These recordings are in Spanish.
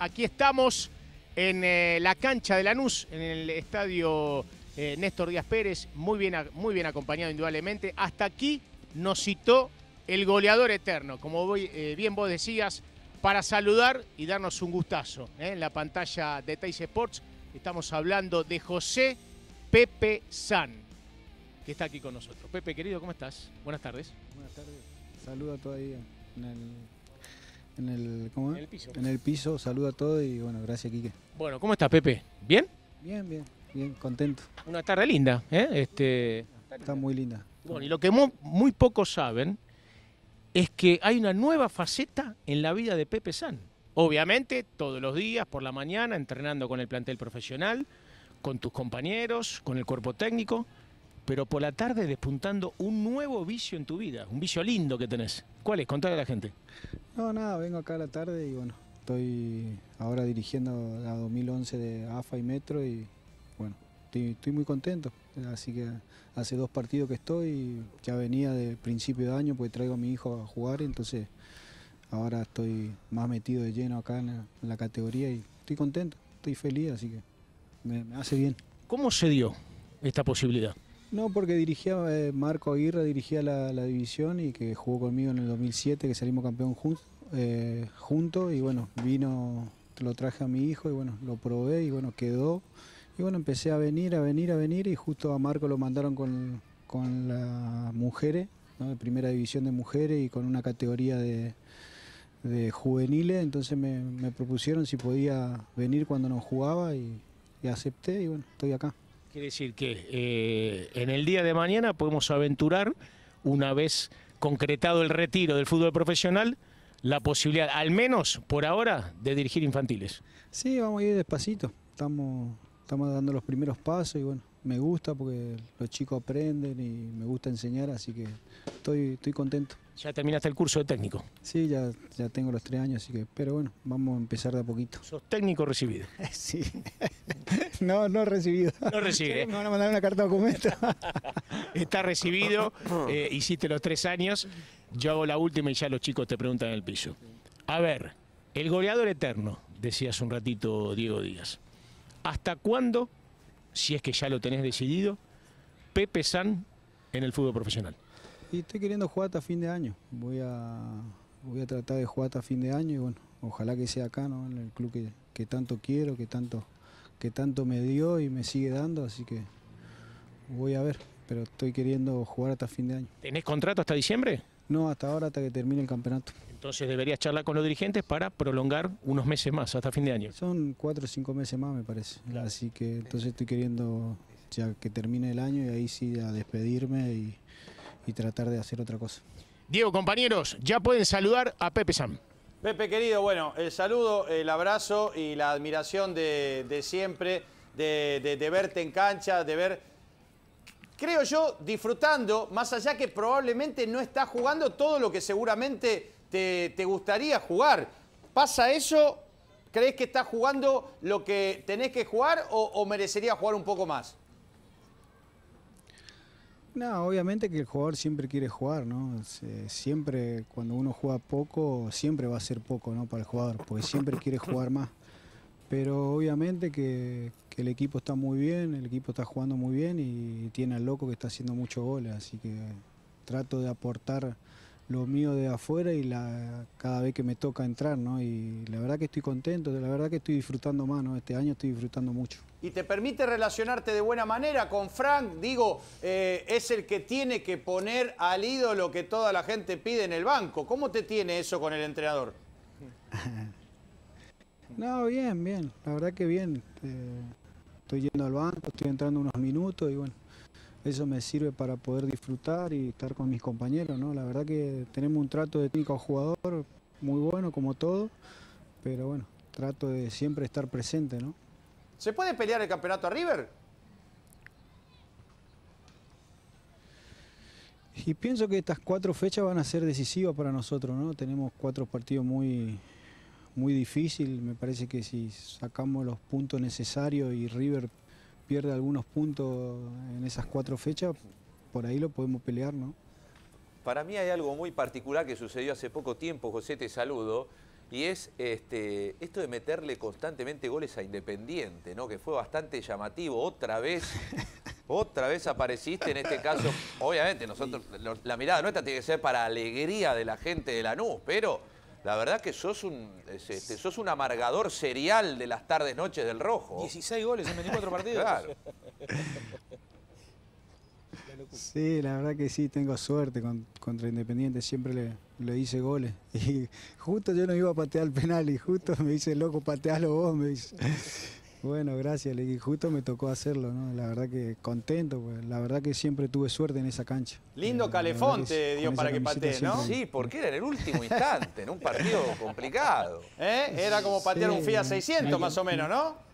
Aquí estamos en eh, la cancha de Lanús, en el estadio eh, Néstor Díaz Pérez, muy bien, muy bien acompañado indudablemente. Hasta aquí nos citó el goleador eterno, como voy- eh, bien vos decías, para saludar y darnos un gustazo. ¿eh? En la pantalla de Teis Sports estamos hablando de José Pepe San, que está aquí con nosotros. Pepe, querido, ¿cómo estás? Buenas tardes. Buenas tardes. Saludo a todos ahí en el, en el. En el piso. En el piso, saludo a todos y bueno, gracias Quique. Bueno, ¿cómo estás, Pepe? ¿Bien? Bien, bien, bien, contento. Una tarde linda, ¿eh? Este, Está muy linda. Bueno, y lo que mu- muy pocos saben es que hay una nueva faceta en la vida de Pepe San. Obviamente, todos los días, por la mañana, entrenando con el plantel profesional, con tus compañeros, con el cuerpo técnico, pero por la tarde despuntando un nuevo vicio en tu vida, un vicio lindo que tenés. ¿Cuál es? Contale a la gente. No, nada, vengo acá a la tarde y bueno, estoy ahora dirigiendo la 2011 de AFA y Metro y bueno, estoy, estoy muy contento. Así que hace dos partidos que estoy, ya venía de principio de año porque traigo a mi hijo a jugar, entonces ahora estoy más metido de lleno acá en la, en la categoría y estoy contento, estoy feliz, así que me- me hace bien. ¿Cómo se dio esta posibilidad? No, porque dirigía, eh, Marco Aguirre dirigía la, división y que jugó conmigo en el 2007, que salimos campeón eh, juntos y bueno, vino, lo traje a mi hijo y bueno, lo probé y bueno, quedó. Y bueno, empecé a venir, a venir, a venir y justo a Marco lo mandaron con, con las mujeres, ¿no? de primera división de mujeres y con una categoría de, de juveniles, entonces me, me propusieron si podía venir cuando no jugaba y, y acepté y bueno, estoy acá. Quiere decir que eh, en el día de mañana podemos aventurar, una vez concretado el retiro del fútbol profesional, la posibilidad, al menos por ahora, de dirigir infantiles. Sí, vamos a ir despacito. Estamos, estamos dando los primeros pasos y bueno, me gusta porque los chicos aprenden y me gusta enseñar, así que estoy, estoy contento. Ya terminaste el curso de técnico. Sí, ya, ya tengo los tres años, así que, pero bueno, vamos a empezar de a poquito. Sos técnico recibido. Sí. No, no recibido. No recibe. Me van a mandar una carta de documento. Está recibido, eh, hiciste los tres años. Yo hago la última y ya los chicos te preguntan en el piso. A ver, el goleador eterno, decías un ratito Diego Díaz. ¿Hasta cuándo, si es que ya lo tenés decidido, Pepe San en el fútbol profesional? Y estoy queriendo jugar hasta fin de año. Voy a, voy a tratar de jugar hasta fin de año y bueno, ojalá que sea acá, ¿no? En el club que, que tanto quiero, que tanto, que tanto me dio y me sigue dando, así que voy a ver. Pero estoy queriendo jugar hasta fin de año. ¿Tenés contrato hasta diciembre? No, hasta ahora, hasta que termine el campeonato. Entonces deberías charlar con los dirigentes para prolongar unos meses más, hasta fin de año. Son cuatro o cinco meses más, me parece. Claro. Así que entonces estoy queriendo ya que termine el año y ahí sí a despedirme y, y tratar de hacer otra cosa. Diego, compañeros, ya pueden saludar a Pepe San. Pepe querido, bueno, el saludo, el abrazo y la admiración de, de siempre, de, de- de verte en cancha, de ver, creo yo, disfrutando, más allá que probablemente no estás jugando todo lo que seguramente te, te gustaría jugar. ¿Pasa eso? ¿Crees que estás jugando lo que tenés que jugar o, o merecería jugar un poco más? No, obviamente que el jugador siempre quiere jugar, ¿no? Siempre, cuando uno juega poco, siempre va a ser poco, ¿no? Para el jugador, porque siempre quiere jugar más. Pero obviamente que, que el equipo está muy bien, el equipo está jugando muy bien y tiene al loco que está haciendo muchos goles, así que trato de aportar lo mío de afuera y la, cada vez que me toca entrar, ¿no? Y la verdad que estoy contento, la verdad que estoy disfrutando más, ¿no? Este año estoy disfrutando mucho. y te permite relacionarte de buena manera con Frank. Digo, eh, es el que tiene que poner al ídolo que toda la gente pide en el banco. ¿Cómo te tiene eso con el entrenador? No, bien, bien, la verdad que bien. Eh, estoy yendo al banco, estoy entrando unos minutos y bueno, eso me sirve para poder disfrutar y estar con mis compañeros, ¿no? La verdad que tenemos un trato de técnico jugador muy bueno, como todo, pero bueno, trato de siempre estar presente, ¿no? ¿Se puede pelear el campeonato a River? Y pienso que estas cuatro fechas van a ser decisivas para nosotros, ¿no? Tenemos cuatro partidos muy, muy difíciles. Me parece que si sacamos los puntos necesarios y River pierde algunos puntos en esas cuatro fechas, por ahí lo podemos pelear, ¿no? Para mí hay algo muy particular que sucedió hace poco tiempo, José, te saludo, y es este, esto de meterle constantemente goles a Independiente, ¿no? Que fue bastante llamativo. Otra vez, otra vez apareciste en este caso. Obviamente, nosotros, la mirada nuestra tiene que ser para alegría de la gente de Lanús, pero la verdad que sos un, este, sos un amargador serial de las tardes noches del rojo. 16 goles en 24 partidos. Claro. Sí, la verdad que sí, tengo suerte contra Independiente, siempre le, le, hice goles. Y justo yo no iba a patear el penal y justo me dice, loco, patealo vos, me dice. Bueno, gracias, y justo me tocó hacerlo, ¿no? La verdad que contento, pues, la verdad que siempre tuve suerte en esa cancha. Lindo eh, calefón te dio para que patee, ¿no? Sí, porque era en el último instante, en un partido complicado. ¿Eh? Era como patear un Fiat 600 más o menos, ¿no?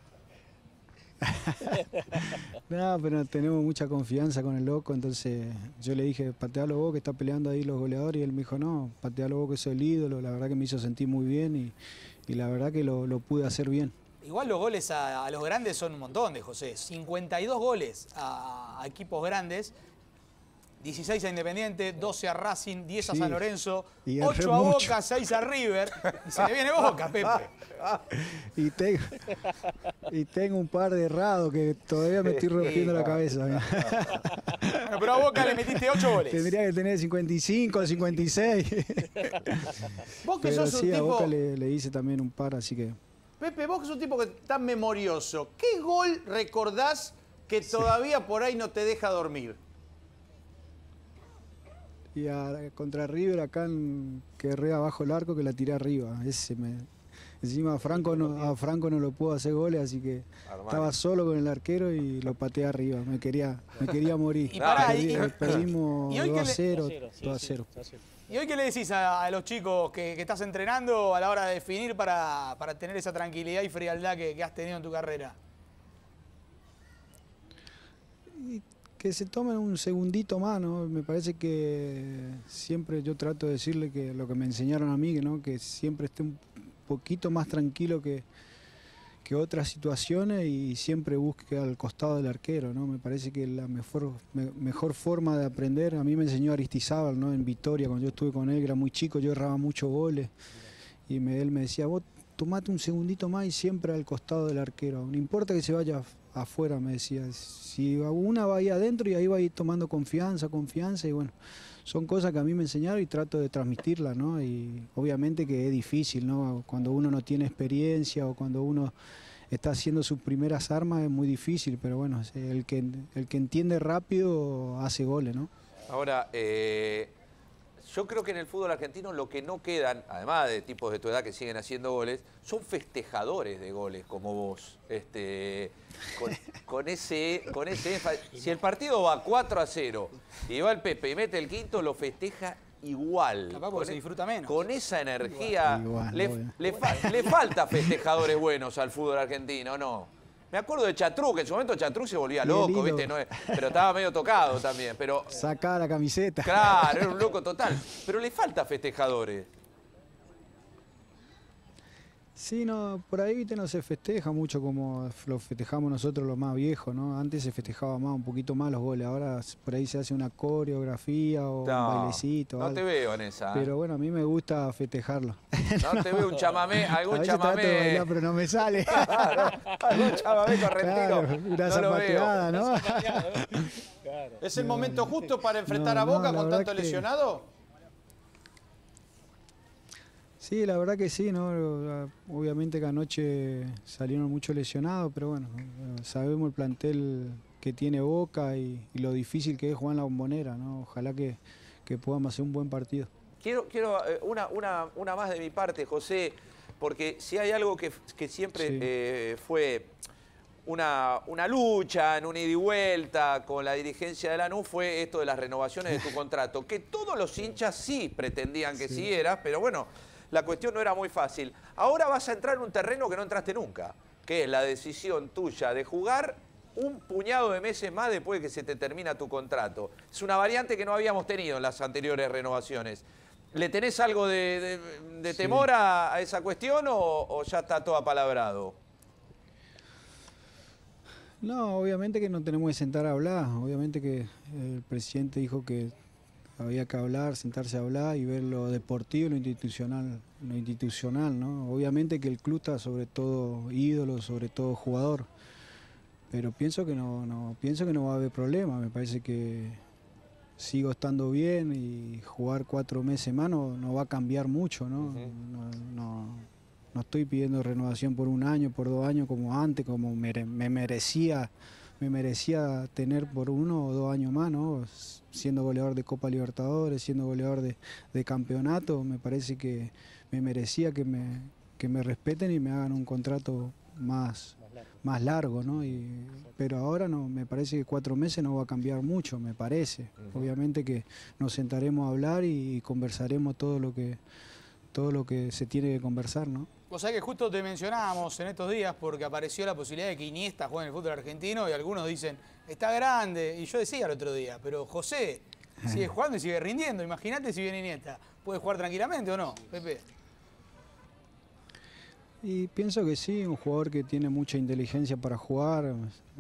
no, pero tenemos mucha confianza con el loco, entonces yo le dije, patealo vos que está peleando ahí los goleadores, y él me dijo, no, patealo vos que soy el ídolo, la verdad que me hizo sentir muy bien y, la verdad que lo, pude hacer bien. Igual los goles a, los grandes son un montón de José, 52 goles a equipos grandes 16 a Independiente, 12 a Racing, 10 a San Lorenzo, 8 a Boca, 6 a River. Y se le viene Boca, Pepe. y, tengo, y tengo un par de errados que todavía me estoy rompiendo la cabeza. bueno, pero a Boca le metiste 8 goles. Tendría que tener 55, 56. Vos que sos un tipo... a Boca le, le hice también un par, así que... Pepe, vos que sos un tipo que tan memorioso, ¿qué gol recordás que todavía por ahí no te deja dormir? y a, contra River acá en, que abajo el arco que la tiré arriba. Ese me, encima a Franco no, a Franco no lo pudo hacer goles, así que estaba solo con el arquero y lo pateé arriba. Me quería, me quería morir. Y perdimos 2 a 0, 2 a 0. ¿Y hoy qué le decís a, los chicos que, estás entrenando a la hora de definir para, tener esa tranquilidad y frialdad que, que has tenido en tu carrera? que se tomen un segundito más, ¿no? Me parece que siempre yo trato de decirle que lo que me enseñaron a mí, ¿no? que siempre esté un poquito más tranquilo que, que otras situaciones y siempre busque al costado del arquero, ¿no? Me parece que la mejor, mejor forma de aprender, a mí me enseñó Aristizábal, ¿no? En Victoria, cuando yo estuve con él, era muy chico, yo erraba muchos goles y él me decía, vos tomate un segundito más y siempre al costado del arquero, no importa que se vaya afuera, me decía. Si una va ahí adentro y ahí va a ir tomando confianza, confianza y bueno, son cosas que a mí me enseñaron y trato de transmitirlas, ¿no? Y obviamente que es difícil, ¿no? Cuando uno no tiene experiencia o cuando uno está haciendo sus primeras armas es muy difícil, pero bueno, el que, el que entiende rápido hace goles, ¿no? Ahora, eh, yo creo que en el fútbol argentino lo que no quedan, además de tipos de tu edad que siguen haciendo goles, son festejadores de goles como vos. Este, con, ese, con ese Si el partido va 4 a 0 y va el Pepe y mete el quinto, lo festeja igual. con, se e- disfruta menos. Con esa energía. le, falta festejadores buenos al fútbol argentino, ¿no? Me acuerdo de Chatru, que en su momento Chatru se volvía loco, ¿viste? pero estaba medio tocado también. Pero, Sacaba la camiseta. Claro, era un loco total. Pero le falta festejadores. Sí, no, por ahí ¿viste? no se festeja mucho como lo festejamos nosotros los más viejos, ¿no? Antes se festejaba más, un poquito más los goles, ahora por ahí se hace una coreografía o un bailecito. No te veo en esa. ¿eh? Pero bueno, a mí me gusta festejarlo. No te veo un chamamé, algún chamamé. Trato de bailar, pero no me sale. algún chamamé correntino. Claro, una zapateada, ¿no? ¿Es el momento justo para enfrentar a Boca con tanto lesionado? Sí, la verdad que sí, ¿no? Obviamente que anoche salieron muchos lesionados, pero bueno, sabemos el plantel que tiene Boca y, lo difícil que es jugar en la bombonera, ¿no? Ojalá que, podamos hacer un buen partido. Quiero, quiero eh, una, una, una, más de mi parte, José, porque si hay algo que, siempre eh, fue una, una, lucha en un ida y vuelta con la dirigencia de la NU fue esto de las renovaciones de tu contrato, que todos los hinchas sí pretendían que siguieras, pero bueno, la cuestión no era muy fácil. Ahora vas a entrar en un terreno que no entraste nunca, que es la decisión tuya de jugar un puñado de meses más después de que se te termina tu contrato. Es una variante que no habíamos tenido en las anteriores renovaciones. ¿Le tenés algo de, temor a, esa cuestión o, o ya está todo apalabrado? No, obviamente que no tenemos que sentar a hablar. Obviamente que el presidente dijo que había que hablar, sentarse a hablar y ver lo deportivo y lo institucional, lo institucional, ¿no? Obviamente que el club está sobre todo ídolo, sobre todo jugador, pero pienso que no, no, pienso que no va a haber problema, me parece que sigo estando bien y jugar cuatro meses más no, va a cambiar mucho, ¿no? no, no, estoy pidiendo renovación por un año, por dos años como antes, como me, me merecía me merecía tener por uno o dos años más, ¿no? siendo goleador de Copa Libertadores, siendo goleador de, campeonato, me parece que me merecía que me, que me respeten y me hagan un contrato más, más largo, ¿no? Y, pero ahora no, me parece que cuatro meses no va a cambiar mucho, me parece. Obviamente que nos sentaremos a hablar y, conversaremos todo lo que todo lo que se tiene que conversar, ¿no? O sea que justo te mencionábamos en estos días porque apareció la posibilidad de que Iniesta juegue en el fútbol argentino y algunos dicen, está grande. Y yo decía el otro día, pero José sigue jugando y sigue rindiendo. Imagínate si viene Iniesta. ¿Puede jugar tranquilamente o no, Pepe? Y pienso que sí, un jugador que tiene mucha inteligencia para jugar,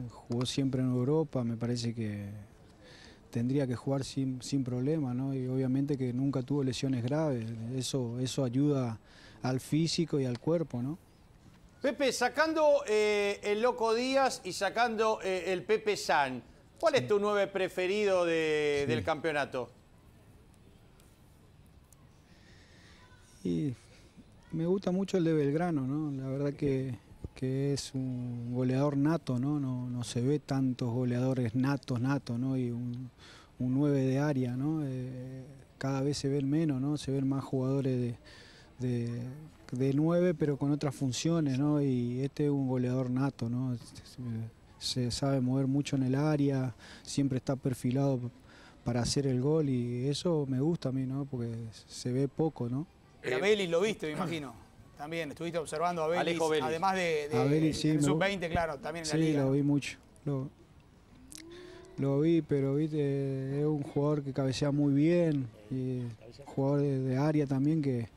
jugó siempre en Europa, me parece que tendría que jugar sin, sin problema, ¿no? Y obviamente que nunca tuvo lesiones graves, eso, eso ayuda al físico y al cuerpo, ¿no? Pepe, sacando eh, el Loco Díaz y sacando eh, el Pepe San, ¿cuál es tu nueve preferido del campeonato? Y me gusta mucho el de Belgrano, ¿no? La verdad que, es un goleador nato, ¿no? ¿no? se ve tantos goleadores natos, natos, ¿no? Y un, un 9 de área, ¿no? Eh, cada vez se ven menos, ¿no? Se ven más jugadores de de, de 9 pero con otras funciones, ¿no? Y este es un goleador nato, ¿no? Se sabe mover mucho en el área, siempre está perfilado para hacer el gol y eso me gusta a mí, ¿no? Porque se ve poco, ¿no? A Belis lo viste, me imagino. También estuviste observando a Belis, además de, de, sub-20, claro, también en la Sí, lo vi mucho. Lo, vi, pero viste, es un jugador que cabecea muy bien, y jugador de área también que,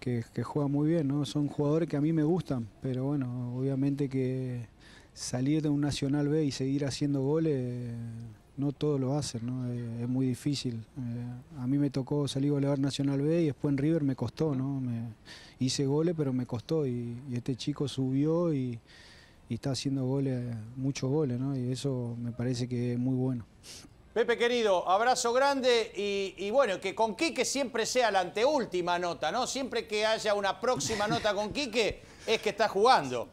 que, juega muy bien, ¿no? Son jugadores que a mí me gustan, pero bueno, obviamente que salir de un Nacional B y seguir haciendo goles, no todos lo hacen, ¿no? Es, muy difícil. Eh, a mí me tocó salir goleador Nacional B y después en River me costó, ¿no? Me, hice goles, pero me costó y, este chico subió y, y, está haciendo goles, muchos goles, ¿no? Y eso me parece que es muy bueno. Pepe querido, abrazo grande y, bueno, que con Quique siempre sea la anteúltima nota, ¿no? Siempre que haya una próxima nota con Quique es que está jugando.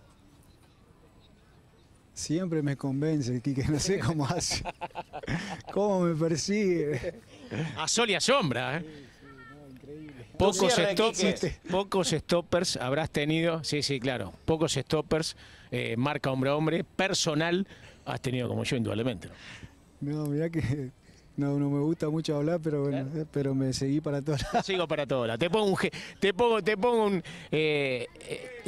Siempre me convence, Quique, no sé cómo hace. ¿Cómo me persigue? A sol y a sombra, ¿eh? Pocos, pocos, stoppers habrás tenido, sí, sí, claro, pocos stoppers, eh, marca hombre a hombre, personal, has tenido como yo, indudablemente. No, mira que no, no me gusta mucho hablar, pero bueno, eh, pero me seguí para todas. Sigo para todas. Te pongo un, te pongo, te pongo un, eh,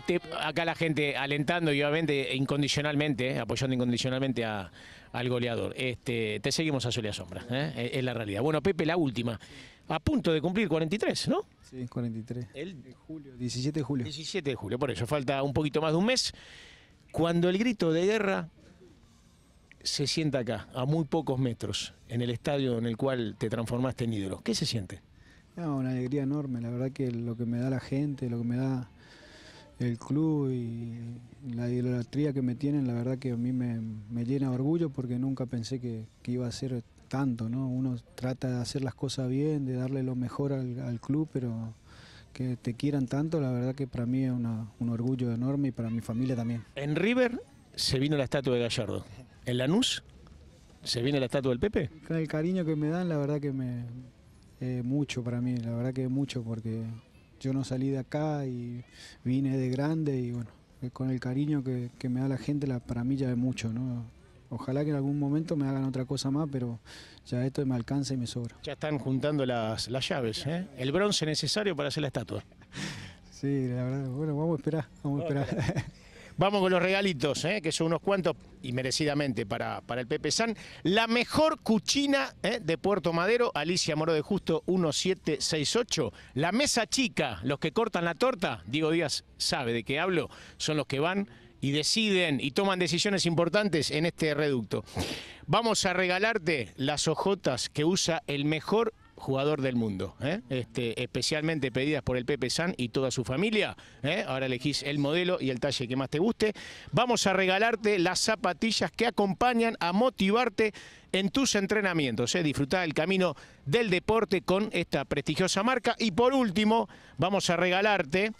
eh, acá la gente alentando y obviamente incondicionalmente, apoyando incondicionalmente al goleador. Este, te seguimos a Solia Sombra, es la realidad. Bueno, Pepe, la última. A punto de cumplir 43, ¿no? Sí, 43. El de julio, 17 de julio. 17 de julio, por eso falta un poquito más de un mes. Cuando el grito de guerra se sienta acá, a muy pocos metros, en el estadio en el cual te transformaste en ídolo? ¿Qué se siente? una alegría enorme, la verdad que lo que me da la gente, lo que me da el club y la idolatría que me tienen, la verdad que a mí me, llena de orgullo porque nunca pensé que, iba a ser tanto, ¿no? Uno trata de hacer las cosas bien, de darle lo mejor al, club, pero que te quieran tanto, la verdad que para mí es un orgullo enorme y para mi familia también. En River se vino la estatua de Gallardo. ¿En Lanús se viene la estatua del Pepe? el cariño que me dan, la verdad que me eh, mucho para mí, la verdad que es mucho porque yo no salí de acá y vine de grande y bueno, con el cariño que, me da la gente, para mí ya es mucho, ¿no? Ojalá que en algún momento me hagan otra cosa más, pero ya esto me alcanza y me sobra. Ya están juntando las, llaves, ¿eh? El bronce necesario para hacer la estatua. Sí, la verdad, bueno, vamos a esperar, vamos a esperar. Vamos con los regalitos, ¿eh? que son unos cuantos, y merecidamente para, para el Pepe San. La mejor cuchina ¿eh? de Puerto Madero, Alicia Moro de Justo 1768. La mesa chica, los que cortan la torta, Diego Díaz sabe de qué hablo, son los que van y deciden y toman decisiones importantes en este reducto. vamos a regalarte las ojotas que usa el mejor jugador del mundo, ¿eh? este, especialmente pedidas por el Pepe San y toda su familia. ¿eh? Ahora elegís el modelo y el talle que más te guste. Vamos a regalarte las zapatillas que acompañan a motivarte en tus entrenamientos. ¿eh? Disfrutar el camino del deporte con esta prestigiosa marca. Y por último, vamos a regalarte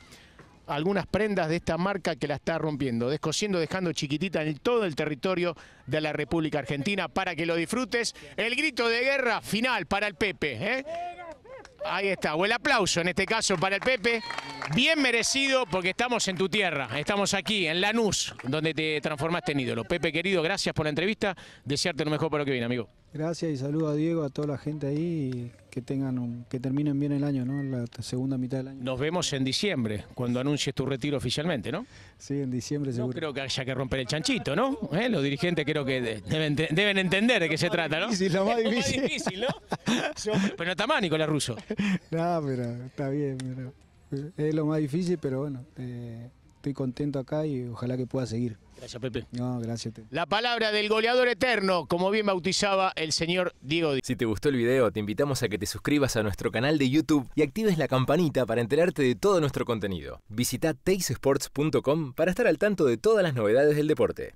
algunas prendas de esta marca que la está rompiendo, descosiendo, dejando chiquitita en todo el territorio de la República Argentina para que lo disfrutes. El grito de guerra final para el Pepe. ¿eh? Ahí está, o el aplauso en este caso para el Pepe. Bien merecido porque estamos en tu tierra, estamos aquí en Lanús, donde te transformaste en ídolo. Pepe querido, gracias por la entrevista, desearte lo mejor para lo que viene, amigo. Gracias y saludo a Diego, a toda la gente ahí, que tengan que terminen bien el año, ¿no? La segunda mitad del año. Nos vemos en diciembre, cuando anuncies tu retiro oficialmente, ¿no? Sí, en diciembre seguro. No creo que haya que romper el chanchito, ¿no? ¿Eh? Los dirigentes creo que deben, deben entender de qué se trata, ¿no? Difícil, lo más difícil. Lo más difícil, ¿no? pero no está mal, Nicolás Russo. No, pero está bien, pero es lo más difícil, pero bueno, eh, estoy contento acá y ojalá que pueda seguir. Gracias, Pepe. No, gracias. La palabra del goleador eterno, como bien bautizaba el señor Diego Díaz. Si te gustó el video, te invitamos a que te suscribas a nuestro canal de YouTube y actives la campanita para enterarte de todo nuestro contenido. Visita teicesports.com para estar al tanto de todas las novedades del deporte.